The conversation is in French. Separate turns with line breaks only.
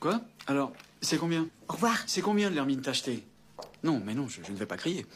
Quoi? Alors, c'est combien?
Au revoir.
C'est combien de l'hermine tachetée? Non, mais non, je, je ne vais pas crier.